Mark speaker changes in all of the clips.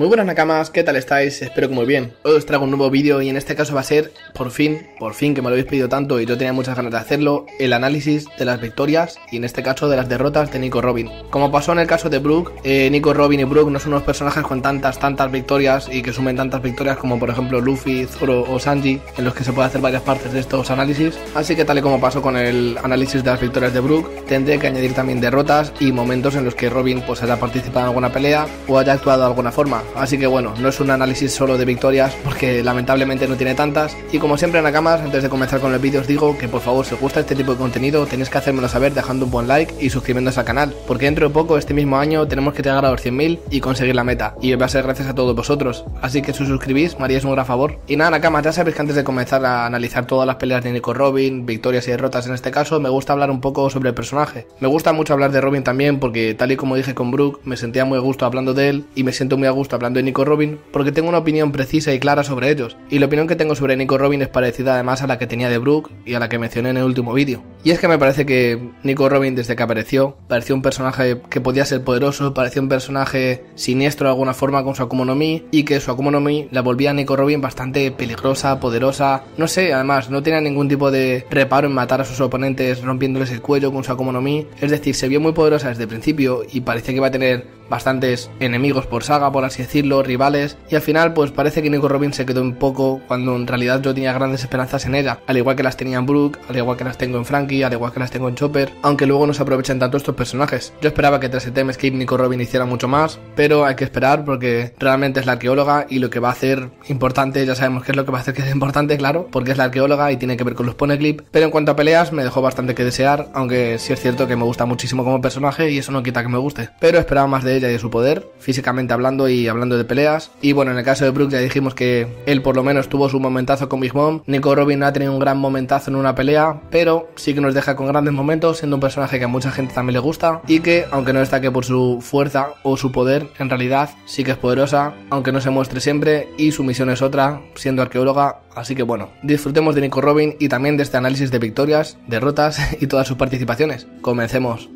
Speaker 1: Muy buenas Nakamas, ¿qué tal estáis? Espero que muy bien. Hoy os traigo un nuevo vídeo y en este caso va a ser, por fin, por fin que me lo habéis pedido tanto y yo tenía muchas ganas de hacerlo, el análisis de las victorias y en este caso de las derrotas de Nico Robin. Como pasó en el caso de Brook, eh, Nico Robin y Brook no son unos personajes con tantas, tantas victorias y que sumen tantas victorias como por ejemplo Luffy, Zoro o Sanji, en los que se puede hacer varias partes de estos análisis. Así que tal y como pasó con el análisis de las victorias de Brook, tendré que añadir también derrotas y momentos en los que Robin pues haya participado en alguna pelea o haya actuado de alguna forma así que bueno, no es un análisis solo de victorias porque lamentablemente no tiene tantas. Y como siempre Nakamas, antes de comenzar con el vídeo os digo que por favor si os gusta este tipo de contenido tenéis que hacérmelo saber dejando un buen like y suscribiéndose al canal, porque dentro de poco, este mismo año, tenemos que llegar a los 100.000 y conseguir la meta, y va a ser gracias a todos vosotros. Así que si os suscribís, me haríais un gran favor. Y nada, Nakamas, ya sabéis que antes de comenzar a analizar todas las peleas de Nico Robin, victorias y derrotas en este caso, me gusta hablar un poco sobre el personaje. Me gusta mucho hablar de Robin también porque tal y como dije con Brook, me sentía muy a gusto hablando de él y me siento muy a gusto hablando de Nico Robin porque tengo una opinión precisa y clara sobre ellos, y la opinión que tengo sobre Nico Robin es parecida además a la que tenía de Brook y a la que mencioné en el último vídeo. Y es que me parece que Nico Robin desde que apareció pareció un personaje que podía ser poderoso, parecía un personaje siniestro de alguna forma con su Akuma no Mi y que su Akuma no Mi la volvía a Nico Robin bastante peligrosa, poderosa, no sé, además no tenía ningún tipo de reparo en matar a sus oponentes rompiéndoles el cuello con su Akuma no Mi, es decir, se vio muy poderosa desde el principio y parecía que iba a tener bastantes enemigos por saga, por así decirlo, rivales, y al final pues parece que Nico Robin se quedó un poco cuando en realidad yo tenía grandes esperanzas en ella, al igual que las tenía en Brook, al igual que las tengo en Frankie, al igual que las tengo en Chopper, aunque luego no se aprovechan tanto estos personajes. Yo esperaba que tras el tema Escape Nico Robin hiciera mucho más, pero hay que esperar porque realmente es la arqueóloga y lo que va a hacer importante, ya sabemos qué es lo que va a hacer que es importante, claro, porque es la arqueóloga y tiene que ver con los Poneglyph, pero en cuanto a peleas me dejó bastante que desear, aunque sí es cierto que me gusta muchísimo como personaje y eso no quita que me guste, pero esperaba más de y de su poder, físicamente hablando y hablando de peleas. Y bueno, en el caso de Brook ya dijimos que él por lo menos tuvo su momentazo con Big Mom. Nico Robin ha tenido un gran momentazo en una pelea, pero sí que nos deja con grandes momentos, siendo un personaje que a mucha gente también le gusta y que, aunque no destaque por su fuerza o su poder, en realidad sí que es poderosa, aunque no se muestre siempre y su misión es otra, siendo arqueóloga. Así que bueno, disfrutemos de Nico Robin y también de este análisis de victorias, derrotas y todas sus participaciones. Comencemos.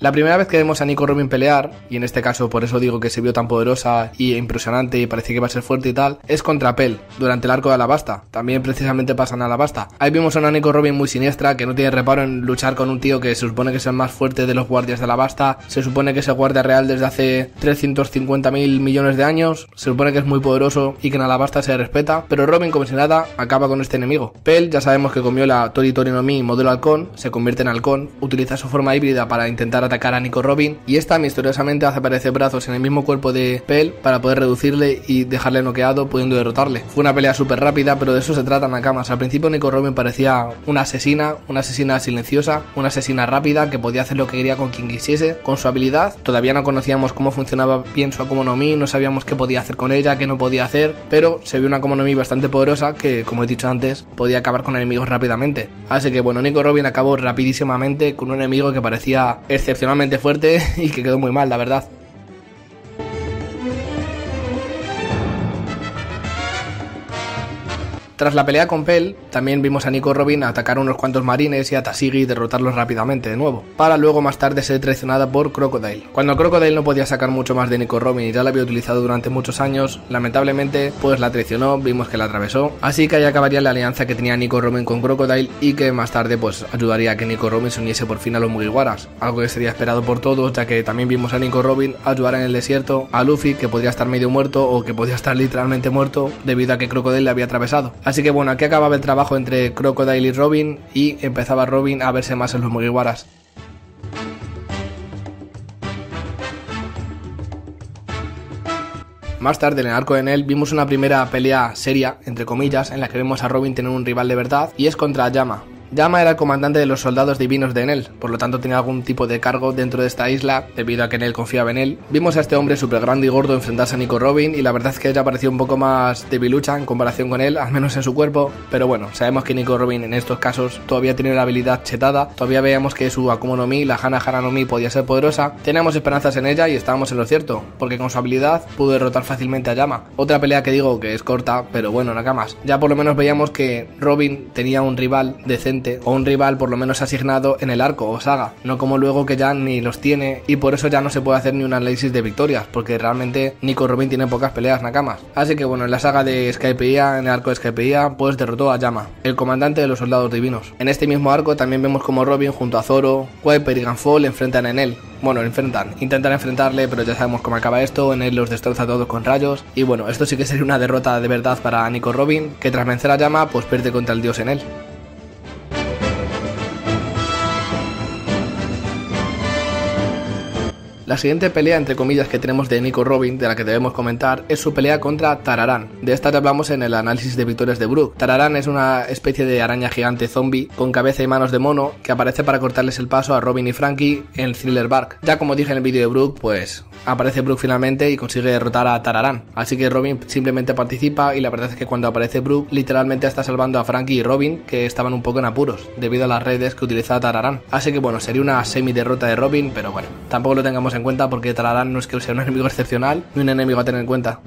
Speaker 1: La primera vez que vemos a Nico Robin pelear, y en este caso por eso digo que se vio tan poderosa y impresionante y parecía que iba a ser fuerte y tal, es contra Pell, durante el arco de Alabasta. También precisamente pasa en Alabasta. Ahí vimos a una Nico Robin muy siniestra que no tiene reparo en luchar con un tío que se supone que es el más fuerte de los guardias de Alabasta, se supone que es el guardia real desde hace 350 mil millones de años, se supone que es muy poderoso y que en Alabasta se respeta, pero Robin como si nada acaba con este enemigo. Pell ya sabemos que comió la Tori Tori no Mi modelo halcón, se convierte en halcón, utiliza su forma híbrida para intentar atacar a Nico Robin y esta misteriosamente hace aparecer brazos en el mismo cuerpo de Pell para poder reducirle y dejarle noqueado pudiendo derrotarle. Fue una pelea súper rápida, pero de eso se trata Nakamas. Al principio Nico Robin parecía una asesina, una asesina silenciosa, una asesina rápida que podía hacer lo que quería con quien quisiese, con su habilidad. Todavía no conocíamos cómo funcionaba bien su Akuma no sabíamos qué podía hacer con ella, qué no podía hacer, pero se vio una Akuma no Mi bastante poderosa que, como he dicho antes, podía acabar con enemigos rápidamente. Así que bueno, Nico Robin acabó rapidísimamente con un enemigo que parecía excepcionalmente fuerte y que quedó muy mal, la verdad. Tras la pelea con Pell, también vimos a Nico Robin atacar unos cuantos marines y a Tashigi y derrotarlos rápidamente de nuevo, para luego más tarde ser traicionada por Crocodile. Cuando Crocodile no podía sacar mucho más de Nico Robin y ya la había utilizado durante muchos años, lamentablemente pues la traicionó, vimos que la atravesó, así que ahí acabaría la alianza que tenía Nico Robin con Crocodile y que más tarde pues ayudaría a que Nico Robin se uniese por fin a los Mugiwaras, algo que sería esperado por todos ya que también vimos a Nico Robin ayudar en el desierto a Luffy que podría estar medio muerto o que podía estar literalmente muerto debido a que Crocodile le había atravesado. Así que bueno, aquí acababa el trabajo entre Crocodile y Robin y empezaba Robin a verse más en los Mugiwaras. Más tarde en el arco de Nel vimos una primera pelea seria, entre comillas, en la que vemos a Robin tener un rival de verdad y es contra Yama, Yama era el comandante de los soldados divinos de Enel, por lo tanto tenía algún tipo de cargo dentro de esta isla, debido a que Enel confiaba en él. Vimos a este hombre súper grande y gordo enfrentarse a Nico Robin, y la verdad es que ella pareció un poco más debilucha en comparación con él, al menos en su cuerpo, pero bueno, sabemos que Nico Robin en estos casos todavía tiene la habilidad chetada, todavía veíamos que su Akuma no Mi, la Hana Hana no Mi, podía ser poderosa, teníamos esperanzas en ella y estábamos en lo cierto, porque con su habilidad pudo derrotar fácilmente a Yama. Otra pelea que digo que es corta, pero bueno, nada más. Ya por lo menos veíamos que Robin tenía un rival decente o un rival por lo menos asignado en el arco o saga, no como luego que ya ni los tiene y por eso ya no se puede hacer ni un análisis de victorias, porque realmente Nico Robin tiene pocas peleas nakamas. Así que bueno, en la saga de Skypiea, en el arco de Skypiea, pues derrotó a Yama, el comandante de los soldados divinos. En este mismo arco también vemos como Robin junto a Zoro, Wiper y Ganfall enfrentan en él, bueno, enfrentan, intentan enfrentarle, pero ya sabemos cómo acaba esto, en él los destroza todos con rayos. Y bueno, esto sí que sería una derrota de verdad para Nico Robin, que tras vencer a Yama, pues pierde contra el dios en él. La siguiente pelea, entre comillas, que tenemos de Nico Robin, de la que debemos comentar, es su pelea contra Tararán. De esta te hablamos en el análisis de victorias de Brook. Tararán es una especie de araña gigante zombie con cabeza y manos de mono que aparece para cortarles el paso a Robin y Frankie en Thriller Bark. Ya como dije en el vídeo de Brook, pues aparece Brook finalmente y consigue derrotar a Tararán. Así que Robin simplemente participa y la verdad es que cuando aparece Brook literalmente está salvando a Frankie y Robin que estaban un poco en apuros debido a las redes que utiliza Tararán. Así que bueno, sería una semi derrota de Robin, pero bueno, tampoco lo tengamos en cuenta porque Tararán no es que sea un enemigo excepcional ni un enemigo a tener en cuenta.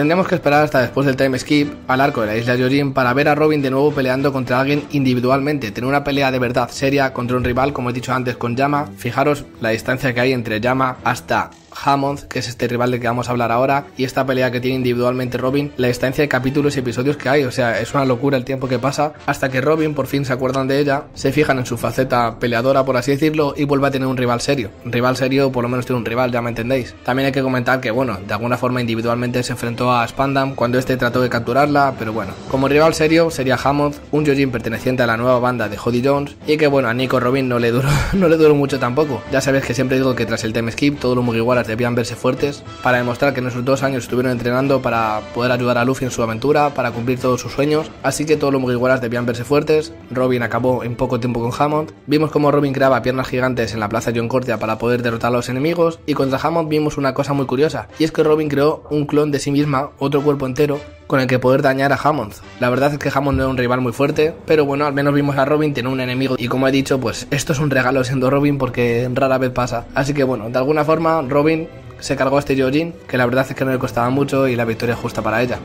Speaker 1: Tendremos que esperar hasta después del time skip al arco de la isla Yojin para ver a Robin de nuevo peleando contra alguien individualmente, tener una pelea de verdad seria contra un rival, como he dicho antes, con Yama. Fijaros la distancia que hay entre Yama hasta Hammond, que es este rival del que vamos a hablar ahora, y esta pelea que tiene individualmente Robin, la distancia de capítulos y episodios que hay, o sea, es una locura el tiempo que pasa hasta que Robin por fin se acuerdan de ella, se fijan en su faceta peleadora, por así decirlo, y vuelve a tener un rival serio. Un rival serio, por lo menos tiene un rival, ya me entendéis. También hay que comentar que, bueno, de alguna forma individualmente se enfrentó a Spandam cuando este trató de capturarla, pero bueno, como rival serio sería Hammond, un Yojin perteneciente a la nueva banda de Jody Jones, y que bueno, a Nico Robin no le duró, no le duró mucho tampoco. Ya sabes que siempre digo que tras el time skip todos los Mugiwaras debían verse fuertes para demostrar que en esos dos años estuvieron entrenando para poder ayudar a Luffy en su aventura, para cumplir todos sus sueños, así que todos los Mugiwaras debían verse fuertes. Robin acabó en poco tiempo con Hammond. Vimos como Robin creaba piernas gigantes en la plaza John Cortia para poder derrotar a los enemigos y contra Hammond vimos una cosa muy curiosa, y es que Robin creó un clon de sí misma, otro cuerpo entero, con el que poder dañar a Hammond. La verdad es que Hammond no era un rival muy fuerte, pero bueno, al menos vimos a Robin tener un enemigo y como he dicho, pues esto es un regalo siendo Robin porque rara vez pasa. Así que bueno, de alguna forma Robin se cargó a este Yojin, que la verdad es que no le costaba mucho y la victoria es justa para ella.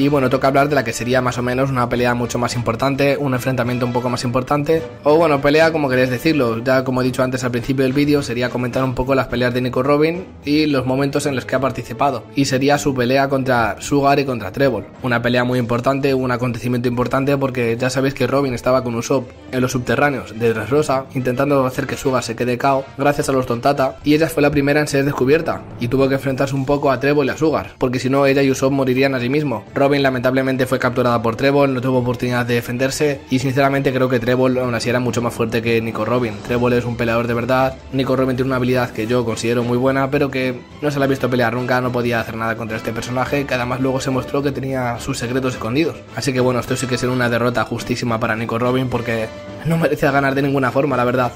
Speaker 1: Y bueno, toca hablar de la que sería más o menos una pelea mucho más importante, un enfrentamiento un poco más importante. O bueno, pelea como queréis decirlo. Ya como he dicho antes al principio del vídeo, sería comentar un poco las peleas de Nico Robin y los momentos en los que ha participado. Y sería su pelea contra Sugar y contra Trevor. Una pelea muy importante, un acontecimiento importante porque ya sabéis que Robin estaba con Usopp en los subterráneos de Dressrosa intentando hacer que Sugar se quede cao gracias a los Tontata y ella fue la primera en ser descubierta y tuvo que enfrentarse un poco a Trevor y a Sugar porque si no ella y Usopp morirían allí mismo. Robin lamentablemente fue capturada por Trevor, no tuvo oportunidad de defenderse y sinceramente creo que Trevor aún así era mucho más fuerte que Nico Robin. Trevor es un peleador de verdad, Nico Robin tiene una habilidad que yo considero muy buena pero que no se la ha visto pelear nunca, no podía hacer nada contra este personaje que además luego se mostró que tenía sus secretos escondidos. Así que bueno, esto sí que será una derrota justísima para Nico Robin porque no merecía ganar de ninguna forma, la verdad.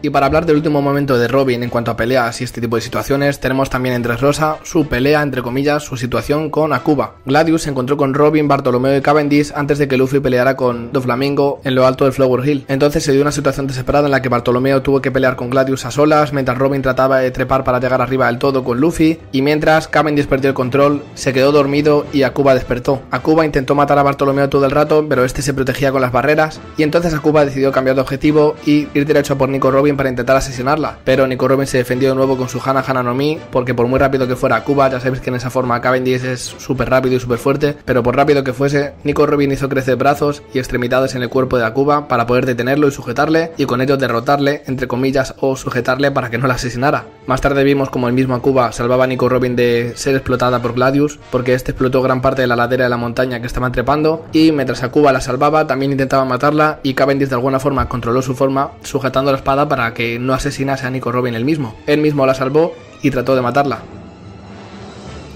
Speaker 1: Y para hablar del último momento de Robin en cuanto a peleas y este tipo de situaciones, tenemos también entre Rosa su pelea, entre comillas, su situación con Akuba. Gladius se encontró con Robin, Bartolomeo y Cavendish antes de que Luffy peleara con Doflamingo en lo alto del Flower Hill. Entonces se dio una situación desesperada en la que Bartolomeo tuvo que pelear con Gladius a solas, mientras Robin trataba de trepar para llegar arriba del todo con Luffy, y mientras Cavendish perdió el control, se quedó dormido y Akuba despertó. Akuba intentó matar a Bartolomeo todo el rato, pero este se protegía con las barreras, y entonces Akuba decidió cambiar de objetivo y ir derecho por Nico Robin para intentar asesinarla, pero Nico Robin se defendió de nuevo con su Hana Hana no Mi, porque por muy rápido que fuera Cuba, ya sabéis que en esa forma Cavendish es súper rápido y súper fuerte, pero por rápido que fuese, Nico Robin hizo crecer brazos y extremidades en el cuerpo de Akuba para poder detenerlo y sujetarle, y con ello derrotarle, entre comillas, o sujetarle para que no la asesinara. Más tarde vimos como el mismo Akuba salvaba a Nico Robin de ser explotada por Gladius, porque este explotó gran parte de la ladera de la montaña que estaban trepando, y mientras Akuba la salvaba, también intentaba matarla, y Cavendish de alguna forma controló su forma, sujetando la espada para que no asesinase a Nico Robin él mismo. Él mismo la salvó y trató de matarla.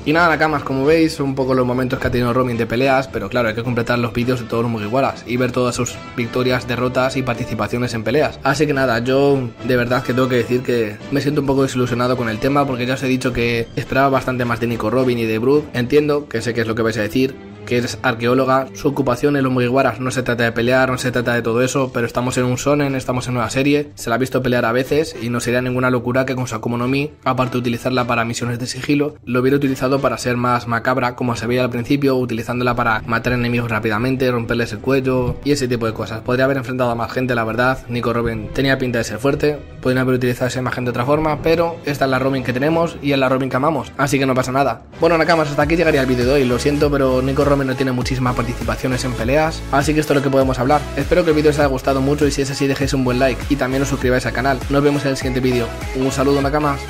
Speaker 1: Y nada, Nakamas, como veis, un poco los momentos que ha tenido Robin de peleas, pero claro, hay que completar los vídeos de todos los Mugiwaras y ver todas sus victorias, derrotas y participaciones en peleas. Así que nada, yo de verdad que tengo que decir que me siento un poco desilusionado con el tema porque ya os he dicho que esperaba bastante más de Nico Robin y de Brook. Entiendo que sé que es lo que vais a decir, que es arqueóloga. Su ocupación en los Mugiwaras no se trata de pelear, no se trata de todo eso, pero estamos en un sonen, estamos en una serie. Se la ha visto pelear a veces y no sería ninguna locura que con su Akuma no Mi, aparte de utilizarla para misiones de sigilo, lo hubiera utilizado para ser más macabra, como se veía al principio, utilizándola para matar enemigos rápidamente, romperles el cuello y ese tipo de cosas. Podría haber enfrentado a más gente, la verdad. Nico Robin tenía pinta de ser fuerte, podrían haber utilizado esa imagen de otra forma, pero esta es la Robin que tenemos y es la Robin que amamos, así que no pasa nada. Bueno, Nakamas, hasta aquí llegaría el vídeo de hoy. Lo siento, pero Nico Robin no tiene muchísimas participaciones en peleas, así que esto es lo que podemos hablar. Espero que el vídeo os haya gustado mucho y si es así, dejéis un buen like y también os suscribáis al canal. Nos vemos en el siguiente vídeo. Un saludo, Nakamas.